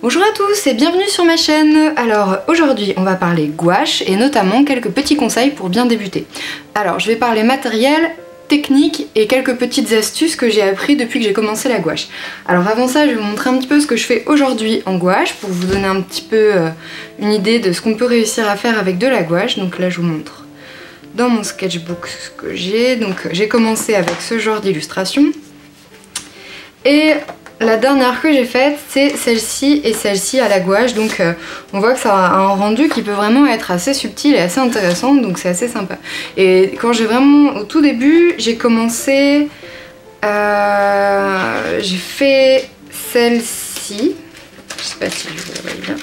Bonjour à tous et bienvenue sur ma chaîne Alors aujourd'hui on va parler gouache et notamment quelques petits conseils pour bien débuter. Alors je vais parler matériel, technique et quelques petites astuces que j'ai appris depuis que j'ai commencé la gouache. Alors avant ça je vais vous montrer un petit peu ce que je fais aujourd'hui en gouache pour vous donner un petit peu euh, une idée de ce qu'on peut réussir à faire avec de la gouache. Donc là je vous montre dans mon sketchbook ce que j'ai. Donc j'ai commencé avec ce genre d'illustration. Et la dernière que j'ai faite, c'est celle-ci et celle-ci à la gouache. Donc euh, on voit que ça a un rendu qui peut vraiment être assez subtil et assez intéressant. Donc c'est assez sympa. Et quand j'ai vraiment, au tout début, j'ai commencé... Euh, j'ai fait celle-ci. Je sais pas si je la bien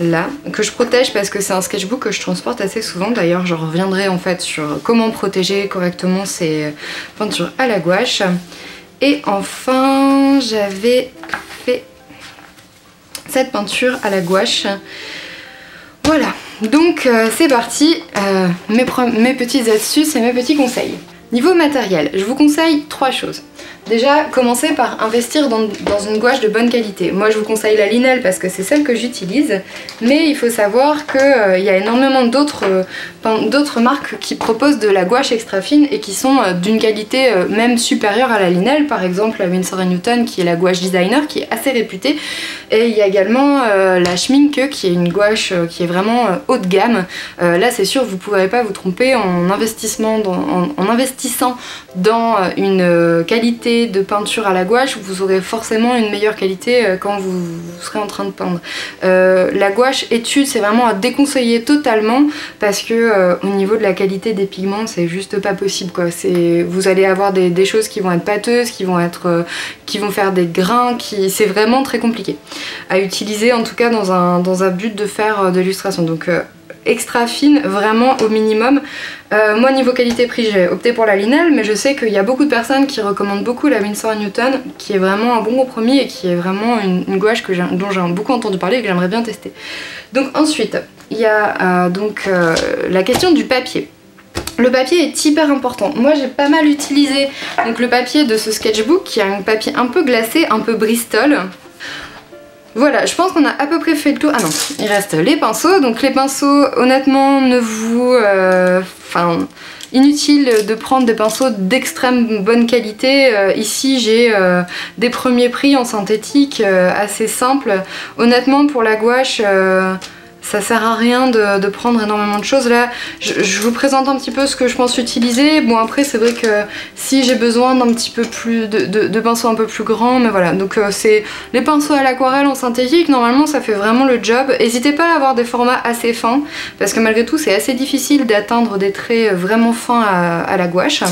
là, que je protège parce que c'est un sketchbook que je transporte assez souvent. D'ailleurs, je reviendrai en fait sur comment protéger correctement ces peintures à la gouache. Et enfin, j'avais fait cette peinture à la gouache. Voilà, donc euh, c'est parti, euh, mes, mes petites astuces et mes petits conseils. Niveau matériel, je vous conseille trois choses. Déjà, commencez par investir dans, une gouache de bonne qualité. Moi, je vous conseille la Linel parce que c'est celle que j'utilise, mais il faut savoir qu'il euh, y a énormément euh, d'autres marques qui proposent de la gouache extra fine et qui sont euh, d'une qualité même supérieure à la Linel. Par exemple, la Winsor Newton qui est la gouache designer qui est assez réputée. Et il y a également la Schminke qui est une gouache qui est vraiment haut de gamme. là, c'est sûr, vous ne pourrez pas vous tromper en, investissement en investissant dans une qualité de peinture à la gouache, vous aurez forcément une meilleure qualité euh, quand vous, serez en train de peindre. Euh, la gouache étude, c'est vraiment à déconseiller totalement parce que euh, au niveau de la qualité des pigments, c'est juste pas possible. Quoi. Vous allez avoir des, choses qui vont être pâteuses, qui vont, être, qui vont faire des grains, c'est vraiment très compliqué à utiliser en tout cas dans un, dans un but de faire de l'illustration. Extra fine, vraiment au minimum. Euh, moi niveau qualité-prix j'ai opté pour la Linel mais je sais qu'il y a beaucoup de personnes qui recommandent beaucoup la Winsor Newton qui est vraiment un bon compromis et qui est vraiment une, gouache dont j'ai beaucoup entendu parler et que j'aimerais bien tester. Donc ensuite il y a euh, donc euh, la question du papier. Le papier est hyper important. Moi j'ai pas mal utilisé donc, le papier de ce sketchbook qui a un papier un peu glacé, un peu Bristol. Voilà, je pense qu'on a à peu près fait le tour. Ah non, il reste les pinceaux. Donc les pinceaux, honnêtement, ne vous... Euh, enfin... inutile de prendre des pinceaux d'extrême bonne qualité. Euh, ici j'ai euh, des premiers prix en synthétique assez simples. Honnêtement pour la gouache ça sert à rien de, prendre énormément de choses. Là, je, vous présente un petit peu ce que je pense utiliser. Bon, après, c'est vrai que si j'ai besoin d'un petit peu plus de, pinceaux un peu plus grands, mais voilà. Donc, euh, c'est les pinceaux à l'aquarelle en synthétique. Normalement, ça fait vraiment le job. N'hésitez pas à avoir des formats assez fins, parce que malgré tout, c'est assez difficile d'atteindre des traits vraiment fins à la gouache.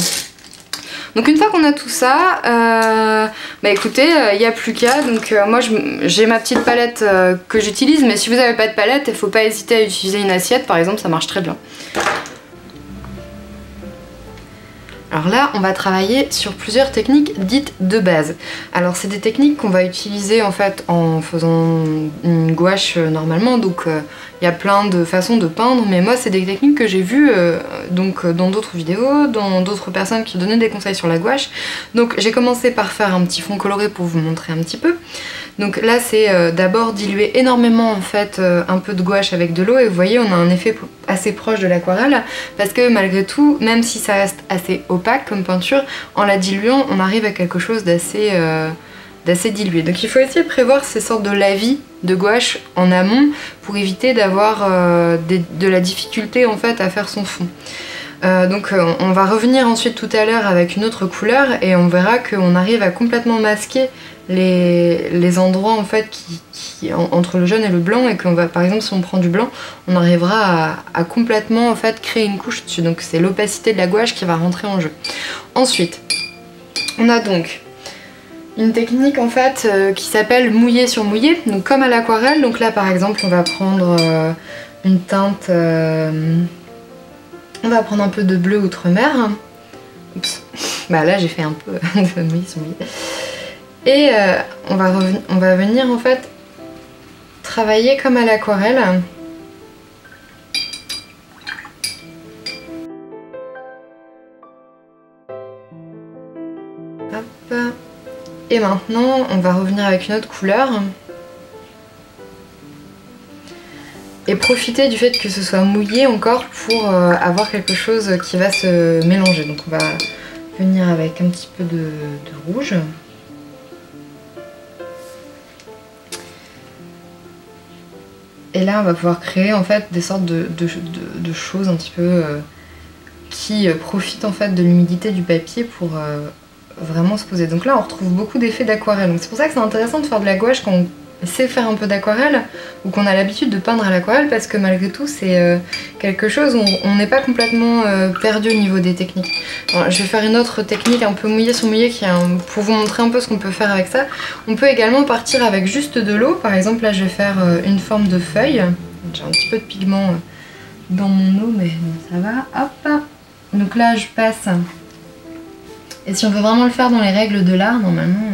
Donc une fois qu'on a tout ça, euh, bah écoutez, il euh, n'y a plus qu'à. Donc euh, moi j'ai ma petite palette que j'utilise, mais si vous n'avez pas de palette, il ne faut pas hésiter à utiliser une assiette par exemple, ça marche très bien. Alors là, on va travailler sur plusieurs techniques dites de base. Alors c'est des techniques qu'on va utiliser en fait en faisant une gouache normalement, donc il y a plein de façons de peindre, mais moi c'est des techniques que j'ai vues euh, donc, euh, dans d'autres vidéos, dans d'autres personnes qui donnaient des conseils sur la gouache. Donc j'ai commencé par faire un petit fond coloré pour vous montrer un petit peu. Donc là c'est euh, d'abord diluer énormément en fait un peu de gouache avec de l'eau et vous voyez on a un effet assez proche de l'aquarelle parce que malgré tout, même si ça reste assez opaque comme peinture, en la diluant on arrive à quelque chose d'assez d'assez dilué. Donc il faut essayer de prévoir ces sortes de lavis de gouache en amont pour éviter d'avoir euh, de la difficulté en fait à faire son fond. Euh, donc euh, on va revenir ensuite tout à l'heure avec une autre couleur et on verra qu'on arrive à complètement masquer les, endroits en fait qui, entre le jaune et le blanc et qu'on va par exemple si on prend du blanc on arrivera à, complètement en fait créer une couche dessus donc c'est l'opacité de la gouache qui va rentrer en jeu. Ensuite on a donc une technique en fait euh, qui s'appelle mouiller sur mouiller, donc comme à l'aquarelle. Donc là par exemple on va prendre euh, une teinte, euh, on va prendre un peu de bleu outre-mer. Bah là j'ai fait un peu de mouiller sur mouiller. Et on, va on venir en fait travailler comme à l'aquarelle. Et maintenant, on va revenir avec une autre couleur. Et profiter du fait que ce soit mouillé encore pour euh, avoir quelque chose qui va se mélanger. Donc on va venir avec un petit peu de rouge. Et là, on va pouvoir créer en fait des sortes de, choses un petit peu euh, qui euh, profitent en fait de l'humidité du papier pour euh, vraiment se poser. Donc là, on retrouve beaucoup d'effets d'aquarelle. Donc c'est pour ça que c'est intéressant de faire de la gouache quand sait faire un peu d'aquarelle ou qu'on a l'habitude de peindre à l'aquarelle parce que malgré tout c'est euh, quelque chose où on n'est pas complètement euh, perdu au niveau des techniques. je vais faire une autre technique un peu mouillée sur mouillée qui est pour vous montrer un peu ce qu'on peut faire avec ça. On peut également partir avec juste de l'eau. Par exemple là je vais faire euh, une forme de feuille. J'ai un petit peu de pigment dans mon eau mais ça va. Hop Donc là je passe. Et si on veut vraiment le faire dans les règles de l'art normalement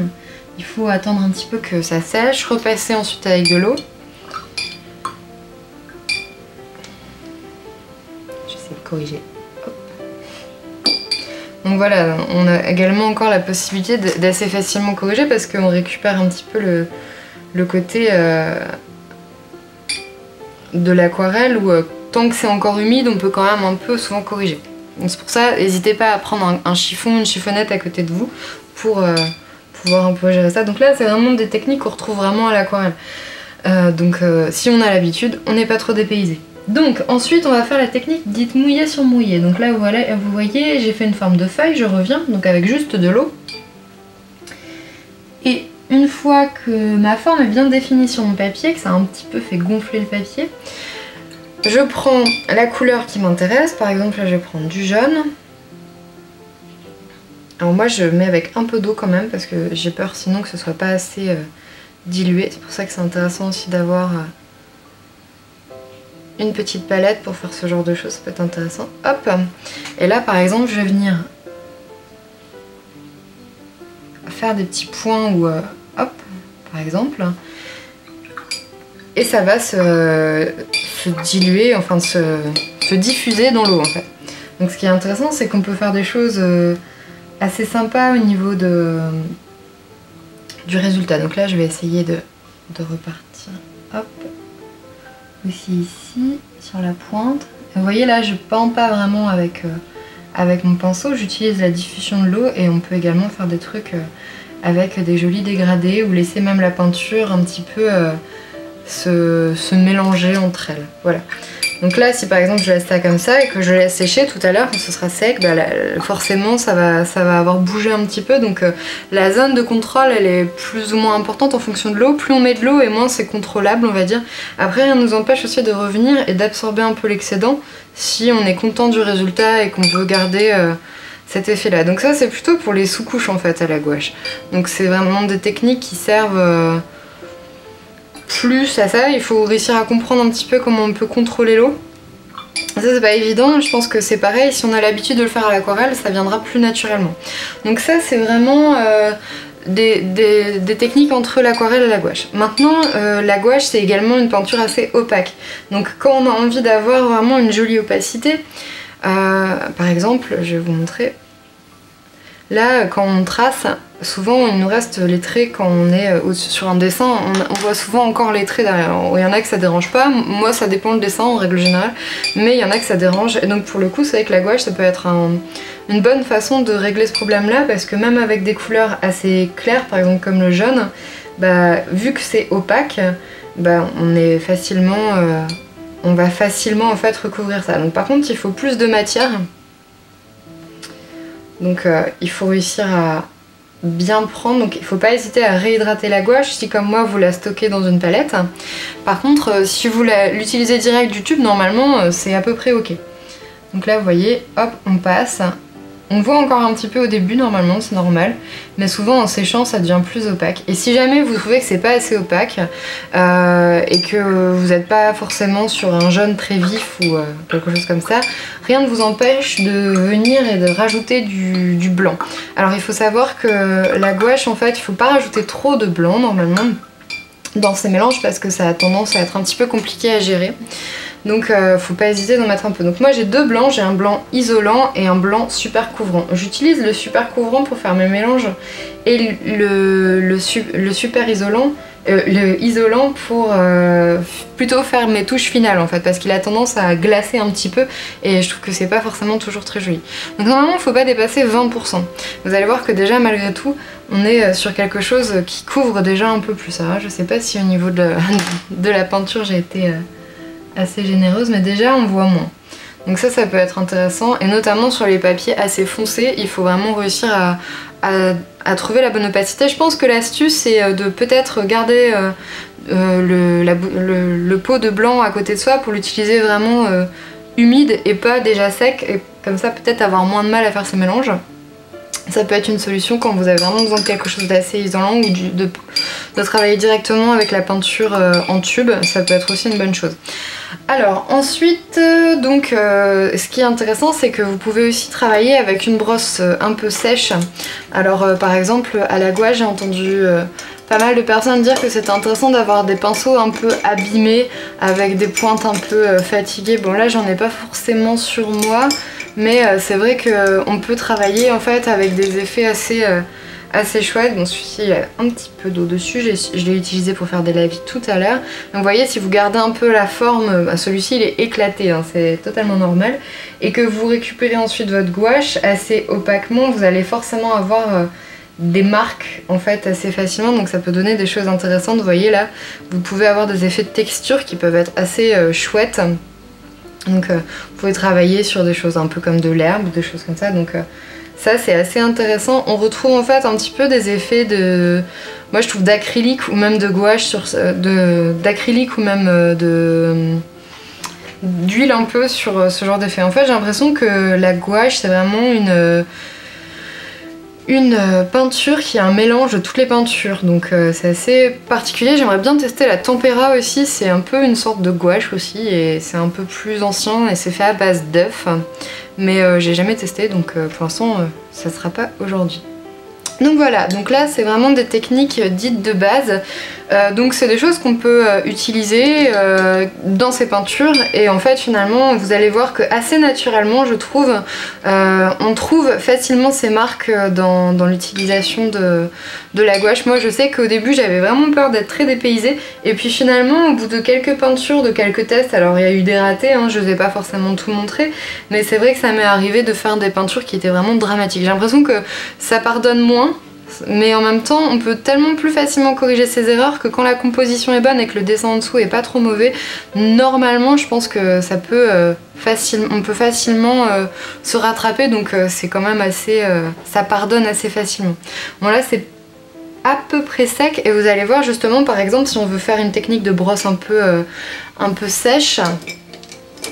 il faut attendre un petit peu que ça sèche, repasser ensuite avec de l'eau. J'essaie de corriger. Donc voilà, on a également encore la possibilité d'assez facilement corriger parce qu'on récupère un petit peu le, côté euh, de l'aquarelle où euh, tant que c'est encore humide, on peut quand même un peu souvent corriger. C'est pour ça, n'hésitez pas à prendre un, chiffon, une chiffonnette à côté de vous pour... Euh, pouvoir un peu gérer ça. Donc là, c'est vraiment des techniques qu'on retrouve vraiment à l'aquarelle. Euh, donc euh, si on a l'habitude, on n'est pas trop dépaysé. Donc ensuite on va faire la technique dite mouillé sur mouillé. Donc là voilà, vous voyez j'ai fait une forme de feuille, je reviens donc avec juste de l'eau. Et une fois que ma forme est bien définie sur mon papier, que ça a un petit peu fait gonfler le papier, je prends la couleur qui m'intéresse, par exemple là je vais prendre du jaune, alors moi je mets avec un peu d'eau quand même parce que j'ai peur sinon que ce soit pas assez euh, dilué. C'est pour ça que c'est intéressant aussi d'avoir euh, une petite palette pour faire ce genre de choses, ça peut être intéressant. Hop Et là par exemple je vais venir faire des petits points ou euh, hop par exemple et ça va se, diluer, enfin se, se diffuser dans l'eau en fait. Donc ce qui est intéressant c'est qu'on peut faire des choses assez sympa au niveau du résultat. Donc là, je vais essayer de, repartir. Hop. Aussi ici, sur la pointe. vous voyez là, je peins pas vraiment avec, euh, avec mon pinceau. J'utilise la diffusion de l'eau et on peut également faire des trucs euh, avec des jolis dégradés ou laisser même la peinture un petit peu euh, se, se mélanger entre elles. Voilà. Donc là, si par exemple je laisse ça comme ça et que je laisse sécher tout à l'heure, quand ce sera sec, bah, forcément ça va, ça va avoir bougé un petit peu. Donc euh, la zone de contrôle, elle est plus ou moins importante en fonction de l'eau. Plus on met de l'eau et moins c'est contrôlable, on va dire. Après, rien ne nous empêche aussi de revenir et d'absorber un peu l'excédent si on est content du résultat et qu'on veut garder... Euh, cet effet là. Donc ça c'est plutôt pour les sous-couches en fait à la gouache. Donc c'est vraiment des techniques qui servent euh, plus à ça, il faut réussir à comprendre un petit peu comment on peut contrôler l'eau. Ça c'est pas évident, je pense que c'est pareil, si on a l'habitude de le faire à l'aquarelle, ça viendra plus naturellement. Donc ça c'est vraiment euh, des, techniques entre l'aquarelle et la gouache. Maintenant, euh, la gouache c'est également une peinture assez opaque. Donc quand on a envie d'avoir vraiment une jolie opacité, euh, par exemple, je vais vous montrer, Là, quand on trace, souvent il nous reste les traits quand on est euh, sur un dessin, on, voit souvent encore les traits derrière. Il y en a que ça dérange pas, moi ça dépend le dessin en règle générale, mais il y en a que ça dérange. Et donc pour le coup, c'est avec la gouache, ça peut être une bonne façon de régler ce problème-là, parce que même avec des couleurs assez claires, par exemple comme le jaune, bah, vu que c'est opaque, bah, on est facilement... Euh, on va facilement en fait recouvrir ça. Donc par contre, il faut plus de matière donc euh, il faut réussir à bien prendre, donc il ne faut pas hésiter à réhydrater la gouache si comme moi vous la stockez dans une palette. Par contre euh, si vous l'utilisez direct du tube normalement euh, c'est à peu près ok. Donc là vous voyez, hop on passe, on voit encore un petit peu au début normalement, c'est normal, mais souvent en séchant ça devient plus opaque. Et si jamais vous trouvez que c'est pas assez opaque euh, et que vous n'êtes pas forcément sur un jaune très vif ou euh, quelque chose comme ça, rien ne vous empêche de venir et de rajouter du, blanc. Alors il faut savoir que la gouache en fait, il faut pas rajouter trop de blanc normalement dans ces mélanges parce que ça a tendance à être un petit peu compliqué à gérer. Donc euh, faut pas hésiter d'en mettre un peu. Donc moi j'ai deux blancs, j'ai un blanc isolant et un blanc super couvrant. J'utilise le super couvrant pour faire mes mélanges et le, super isolant euh, le isolant pour euh, plutôt faire mes touches finales en fait parce qu'il a tendance à glacer un petit peu et je trouve que c'est pas forcément toujours très joli. Donc normalement il faut pas dépasser 20%. Vous allez voir que déjà malgré tout on est sur quelque chose qui couvre déjà un peu plus. Je sais pas si au niveau de la peinture j'ai été assez généreuse, mais déjà on voit moins. Donc ça, ça peut être intéressant, et notamment sur les papiers assez foncés, il faut vraiment réussir à, trouver la bonne opacité. Je pense que l'astuce, c'est euh, de peut-être garder euh, euh, le, pot de blanc à côté de soi pour l'utiliser vraiment humide et pas déjà sec, et comme ça peut-être avoir moins de mal à faire ces mélanges. Ça peut être une solution quand vous avez vraiment besoin de quelque chose d'assez isolant ou de, travailler directement avec la peinture en tube, ça peut être aussi une bonne chose. Alors ensuite, euh, donc euh, ce qui est intéressant c'est que vous pouvez aussi travailler avec une brosse euh, un peu sèche. Alors par exemple à la gouache j'ai entendu pas mal de personnes dire que c'était intéressant d'avoir des pinceaux un peu abîmés avec des pointes un peu fatiguées. Bon là j'en ai pas forcément sur moi mais c'est vrai qu'on peut travailler en fait avec des effets assez assez chouette. Bon, celui-ci, il a un petit peu d'eau dessus. Je l'ai utilisé pour faire des lavis tout à l'heure. Donc, vous voyez, si vous gardez un peu la forme, bah, celui-ci, il est éclaté. Hein, c'est totalement normal. Et que vous récupérez ensuite votre gouache assez opaquement, vous allez forcément avoir... Euh, des marques en fait assez facilement donc ça peut donner des choses intéressantes vous voyez là vous pouvez avoir des effets de texture qui peuvent être assez euh, chouettes donc euh, vous pouvez travailler sur des choses un peu comme de l'herbe des choses comme ça donc ça c'est assez intéressant. On retrouve en fait un petit peu des effets de... Moi je trouve d'acrylique ou même de gouache sur d'acrylique ou même euh, de d'huile un peu sur euh, ce genre d'effet. En fait j'ai l'impression que la gouache c'est vraiment une une peinture qui est un mélange de toutes les peintures. Donc euh, c'est assez particulier. J'aimerais bien tester la tempéra aussi. C'est un peu une sorte de gouache aussi et c'est un peu plus ancien et c'est fait à base d'œuf mais euh, j'ai jamais testé. Donc euh, pour l'instant ça sera pas aujourd'hui donc voilà, donc là c'est vraiment des techniques dites de base. Euh, donc c'est des choses qu'on peut euh, utiliser euh, dans ces peintures et en fait finalement vous allez voir que assez naturellement je trouve on trouve facilement ces marques dans, l'utilisation de, la gouache. Moi je sais qu'au début j'avais vraiment peur d'être très dépaysée et puis finalement au bout de quelques peintures, de quelques tests, alors il y a eu des ratés, hein, je ne vais pas forcément tout montrer mais c'est vrai que ça m'est arrivé de faire des peintures qui étaient vraiment dramatiques. J'ai l'impression que ça pardonne moins mais en même temps on peut tellement plus facilement corriger ses erreurs que quand la composition est bonne et que le dessin en dessous est pas trop mauvais, normalement je pense que ça peut euh, facilement, on peut facilement euh, se rattraper donc euh, c'est quand même assez, ça pardonne assez facilement. Bon là c'est à peu près sec et vous allez voir justement par exemple si on veut faire une technique de brosse un peu, un peu sèche,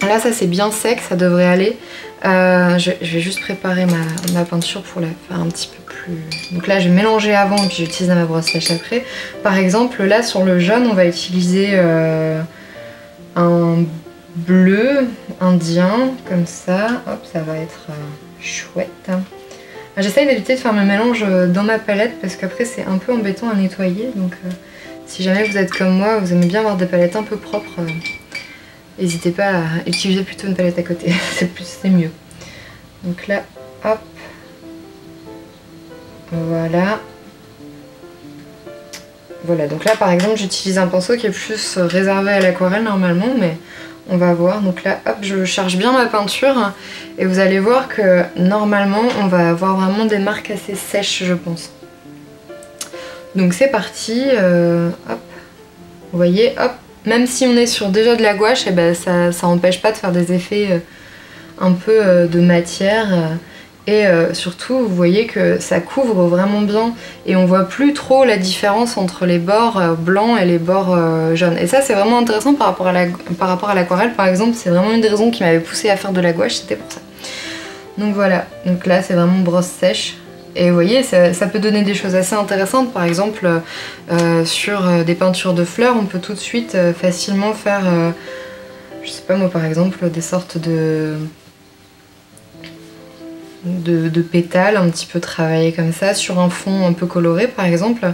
là ça c'est bien sec, ça devrait aller. Je, vais juste préparer ma, ma peinture pour la faire un petit peu donc là, je vais mélanger avant puis j'utilise ma brosse sèche après. Par exemple, là, sur le jaune, on va utiliser euh, un bleu indien, comme ça. Hop, ça va être euh, chouette. J'essaye d'éviter de faire mes mélanges euh, dans ma palette parce qu'après, c'est un peu embêtant à nettoyer. Donc si jamais vous êtes comme moi, vous aimez bien avoir des palettes un peu propres, n'hésitez pas à utiliser plutôt une palette à côté. c'est mieux. Donc là, hop, voilà. Voilà, donc là par exemple j'utilise un pinceau qui est plus réservé à l'aquarelle normalement, mais on va voir. Donc là, hop, je charge bien ma peinture et vous allez voir que normalement on va avoir vraiment des marques assez sèches je pense. Donc c'est parti, euh, hop, vous voyez, hop, même si on est sur déjà de la gouache, et eh ben ça, ça empêche pas de faire des effets euh, un peu euh, de matière. Et euh, surtout, vous voyez que ça couvre vraiment bien et on voit plus trop la différence entre les bords euh, blancs et les bords euh, jaunes. Et ça, c'est vraiment intéressant par rapport à l'aquarelle, par exemple. C'est vraiment une des raisons qui m'avait poussé à faire de la gouache, c'était pour ça. Donc voilà, donc là, c'est vraiment brosse sèche. Et vous voyez, ça, peut donner des choses assez intéressantes. Par exemple, sur des peintures de fleurs, on peut tout de suite facilement faire, je sais pas moi, par exemple, des sortes de de, pétales un petit peu travaillés comme ça sur un fond un peu coloré par exemple,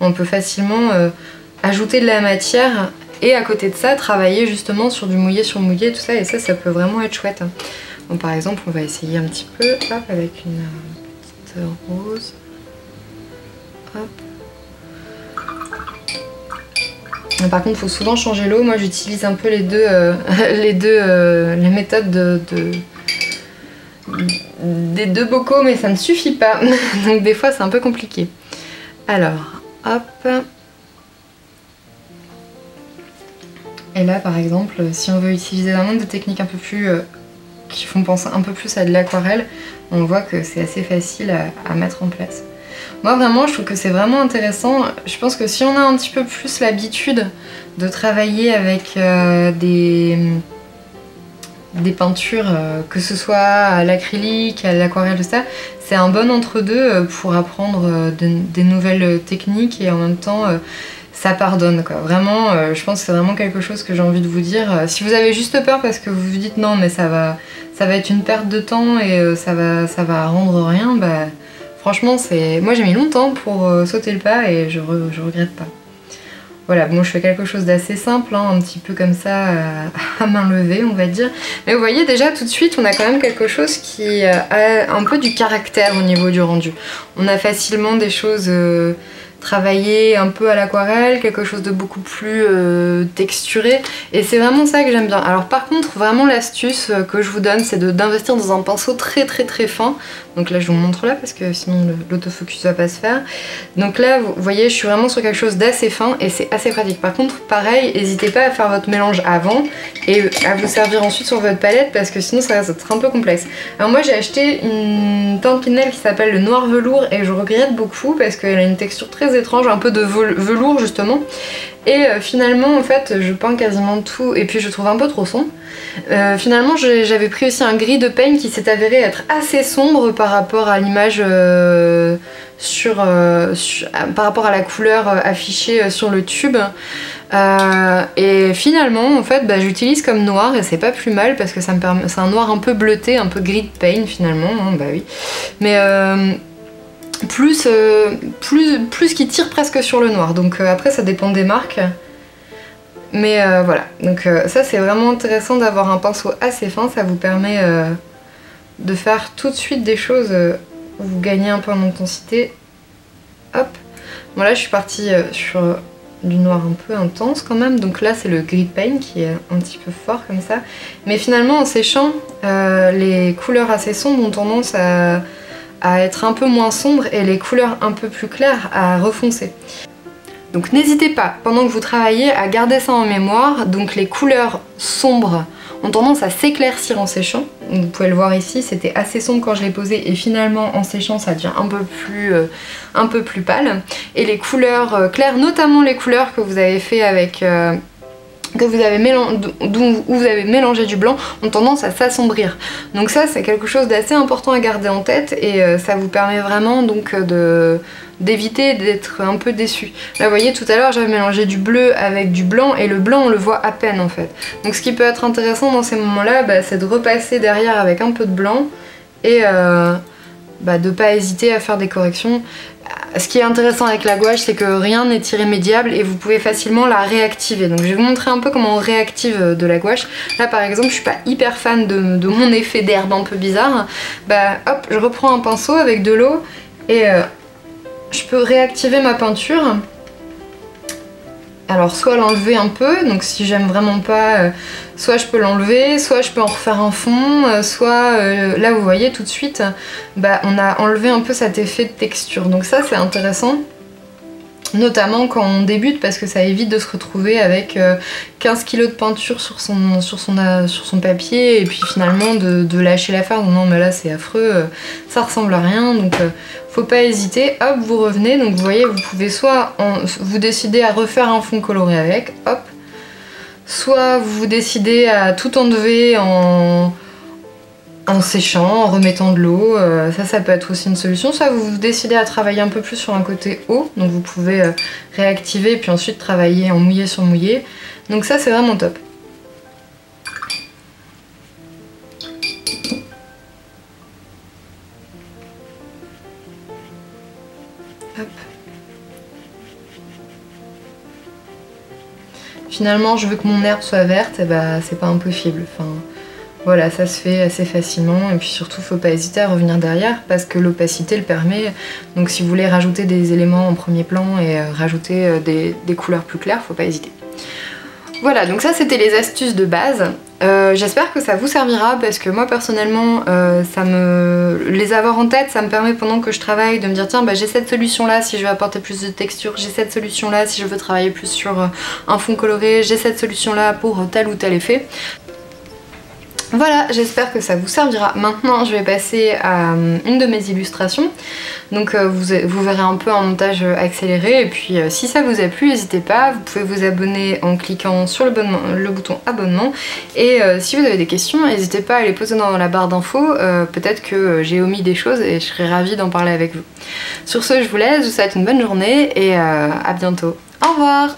on peut facilement euh, ajouter de la matière et à côté de ça, travailler justement sur du mouillé sur mouillé, tout ça, et ça, ça peut vraiment être chouette. Par exemple, on va essayer un petit peu, avec une petite rose. Hop. Par contre, il faut souvent changer l'eau. Moi, j'utilise un peu les deux, euh, les deux euh, les méthodes de, des deux bocaux, mais ça ne suffit pas. Donc des fois, c'est un peu compliqué. Alors, hop. Et là, par exemple, si on veut utiliser vraiment des techniques un peu plus euh, qui font penser un peu plus à de l'aquarelle, on voit que c'est assez facile à mettre en place. Moi vraiment je trouve que c'est vraiment intéressant. Je pense que si on a un petit peu plus l'habitude de travailler avec euh, des, des peintures, euh, que ce soit à l'acrylique, à l'aquarelle, tout ça, c'est un bon entre-deux euh, pour apprendre des nouvelles techniques et en même temps ça pardonne. Vraiment, je pense que c'est vraiment quelque chose que j'ai envie de vous dire. si vous avez juste peur parce que vous vous dites non mais ça va, ça va être une perte de temps et ça, va, ça va rendre rien, bah Franchement, c'est moi j'ai mis longtemps pour euh, sauter le pas et je, regrette pas. Voilà, bon je fais quelque chose d'assez simple, hein, un petit peu comme ça à main levée on va dire. Mais vous voyez déjà tout de suite on a quand même quelque chose qui euh, a un peu du caractère au niveau du rendu. On a facilement des choses... Euh, travailler un peu à l'aquarelle, quelque chose de beaucoup plus euh, texturé. Et c'est vraiment ça que j'aime bien. Alors par contre, vraiment l'astuce euh, que je vous donne, c'est d'investir dans un pinceau très très très fin. Donc là, je vous montre là parce que sinon l'autofocus va pas se faire. Donc là, vous voyez, je suis vraiment sur quelque chose d'assez fin et c'est assez pratique. Par contre, pareil, n'hésitez pas à faire votre mélange avant et à vous servir ensuite sur votre palette parce que sinon ça va être un peu complexe. Alors moi, j'ai acheté une teinte Pinel qui s'appelle le noir velours et je regrette beaucoup parce qu'elle a une texture très étrange, un peu de velours justement. Et euh, finalement, en fait, je peins quasiment tout, et puis je trouve un peu trop sombre. Euh, finalement, j'avais pris aussi un gris de peigne qui s'est avéré être assez sombre par rapport à l'image euh, sur, par rapport à la couleur affichée sur le tube. et finalement, en fait, bah, j'utilise comme noir et c'est pas plus mal parce que ça me permet, c'est un noir un peu bleuté, un peu gris de peigne finalement. Hein, bah oui. Mais plus, euh, plus, qui tire presque sur le noir. Donc euh, après ça dépend des marques. Mais euh, voilà, donc ça c'est vraiment intéressant d'avoir un pinceau assez fin, ça vous permet de faire tout de suite des choses où vous gagnez un peu en intensité. Hop, bon là je suis partie sur du noir un peu intense quand même, donc là c'est le gris paint qui est un petit peu fort comme ça. Mais finalement en séchant, les couleurs assez sombres ont tendance à à être un peu moins sombre et les couleurs un peu plus claires à refoncer. Donc n'hésitez pas, pendant que vous travaillez, à garder ça en mémoire. Donc les couleurs sombres ont tendance à s'éclaircir en séchant. Vous pouvez le voir ici, c'était assez sombre quand je l'ai posé et finalement en séchant ça devient un peu plus, euh, un peu plus pâle. Et les couleurs euh, claires, notamment les couleurs que vous avez fait avec... Euh, que vous avez mélangé, du blanc ont tendance à s'assombrir. Donc ça c'est quelque chose d'assez important à garder en tête et euh, ça vous permet vraiment donc euh, d'éviter d'être un peu déçu. Là vous voyez tout à l'heure j'avais mélangé du bleu avec du blanc et le blanc on le voit à peine en fait. Donc ce qui peut être intéressant dans ces moments là bah, c'est de repasser derrière avec un peu de blanc et euh, bah, de pas hésiter à faire des corrections ce qui est intéressant avec la gouache, c'est que rien n'est irrémédiable et vous pouvez facilement la réactiver. Donc je vais vous montrer un peu comment on réactive euh, de la gouache. Là par exemple, je suis pas hyper fan de, mon effet d'herbe un peu bizarre. Bah hop, je reprends un pinceau avec de l'eau et euh, je peux réactiver ma peinture alors soit l'enlever un peu, donc si j'aime vraiment pas, euh, soit je peux l'enlever, soit je peux en refaire un fond, euh, soit euh, là vous voyez tout de suite, bah, on a enlevé un peu cet effet de texture. Donc ça c'est intéressant notamment quand on débute parce que ça évite de se retrouver avec 15 kg de peinture sur son, papier et puis finalement de, lâcher l'affaire, non mais là c'est affreux, ça ressemble à rien, donc faut pas hésiter, hop, vous revenez, donc vous voyez, vous pouvez soit vous décider à refaire un fond coloré avec, hop, soit vous décidez à tout enlever en, séchant, en remettant de l'eau, euh, ça ça peut être aussi une solution, soit vous, vous décidez à travailler un peu plus sur un côté haut, donc vous pouvez euh, réactiver puis ensuite travailler en mouillé sur mouillé, donc ça c'est vraiment top. Finalement je veux que mon herbe soit verte, et bah c'est pas impossible. Enfin, voilà, ça se fait assez facilement et puis surtout faut pas hésiter à revenir derrière parce que l'opacité le permet. Donc si vous voulez rajouter des éléments en premier plan et euh, rajouter euh, des, des couleurs plus claires, faut pas hésiter. Voilà, donc ça c'était les astuces de base. Euh, j'espère que ça vous servira parce que moi personnellement, euh, ça me... les avoir en tête, ça me permet pendant que je travaille de me dire tiens bah, j'ai cette solution là si je veux apporter plus de texture, j'ai cette solution là si je veux travailler plus sur euh, un fond coloré, j'ai cette solution là pour tel ou tel effet. Voilà, j'espère que ça vous servira. Maintenant, je vais passer à euh, une de mes illustrations. Donc euh, vous, verrez un peu un montage accéléré. Et puis euh, si ça vous a plu, n'hésitez pas. Vous pouvez vous abonner en cliquant sur le, bouton abonnement. Et si vous avez des questions, n'hésitez pas à les poser dans la barre d'infos. Peut-être que j'ai omis des choses et je serai ravie d'en parler avec vous. Sur ce, je vous laisse. Je vous souhaite une bonne journée et à bientôt. Au revoir